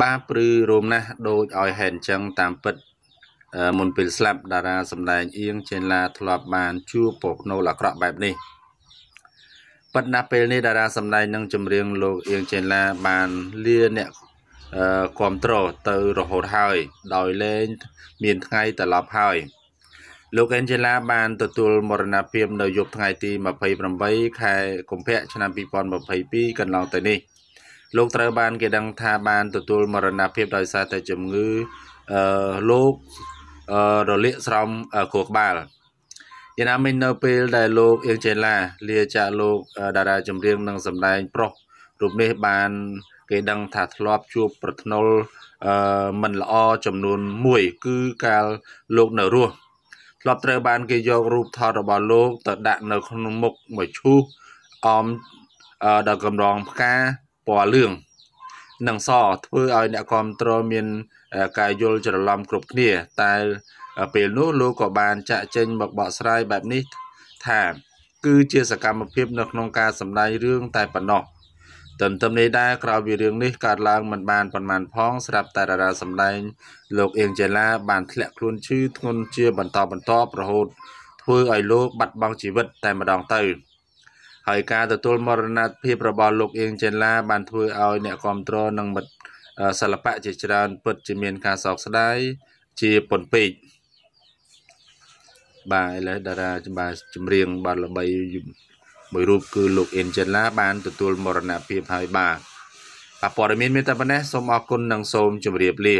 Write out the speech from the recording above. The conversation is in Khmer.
បាទព្រឺរោមណាស់ដូចឲ្យហេតុអញ្ចឹងតាមពិតមុនពេលស្លាប់តារាសម្ដែងអៀងចេនឡាធ្លាប់បានជួបពកណូលអាក្រក់បែបនេះប៉ុន្តែពេលនេះតារាសម្ដែងនឹងចម្រៀងលោកអៀងចេនឡាបានលាអ្នកគ្រប់ត្រទៅរហូតហើយ ដោយលែងមានថ្ងៃត្រឡប់ហើយលោកអេនជេឡាបានទទួលមរណភាពនៅយប់ថ្ងៃទី28ខែកុម្ភៈឆ្នាំ2022កន្លងទៅនេះ លោកត្រូវបានគេដឹងថាបានទទួលមរណភាពដោយសារតែជំងឺអឺលោកអឺរលាកស្រោមខួរក្បាលយ៉ាងណាមិញនៅពេលដែលលោកអៀងចេឡាលាចាកលោកតារាចម្រៀងនិងសម្ដែងប្រុសរូបនេះបានគេដឹងថាធ្លាប់ជួបប្រថ្នុលអឺមិនល្អចំនួន1គឺកាលលោកនៅរស់ធ្លាប់ត្រូវបានគេយករូបថតរបស់លោកទៅដាក់នៅក្នុងមុខមួយឈូសអមដល់កម្រងផ្កា ពណ៌លឿងនិងសធ្វើឲ្យអ្នកគ្រប់គ្រងមានការយល់ច្រឡំគ្រប់គ្នា តែពេលនោះលោកក៏បានចាក់ចេញមកបកស្រាយបែបនេះថាគឺជាសកម្មភាពនៅក្នុងការសម្ដែងរឿងតែប៉ុណ្ណោះទន្ទឹមនេះដែរក្រោយពីរឿងនេះកើតឡើងមិនបានប៉ុន្មានផងស្រាប់តែតារាសម្ដែងលោកអៀងជេឡាបានធ្លាក់ខ្លួនឈឺធ្ងន់ជាបន្តបន្ទាប់រហូតធ្វើឲ្យលោកបាត់បង់ជីវិតតែម្ដងទៅ ហើយការទទួលមរណភាពរបស់លោកអៀងចេនឡាបានធ្វើឲ្យអ្នកគ្រប់គ្រងនិងមិត្តសិល្បៈជាច្រើនពិតជាមានការសោកស្ដាយជាពន់ពេកបាទឥឡូវតារាបាទចម្រៀងបាទល្បីមួយរូបគឺលោកអៀនចេនឡាបានទទួលមរណភាពហើយបាទបាទព័ត៌មានមានតែប៉ុណ្ណេះសូមអរគុណនិងសូមជម្រាបលា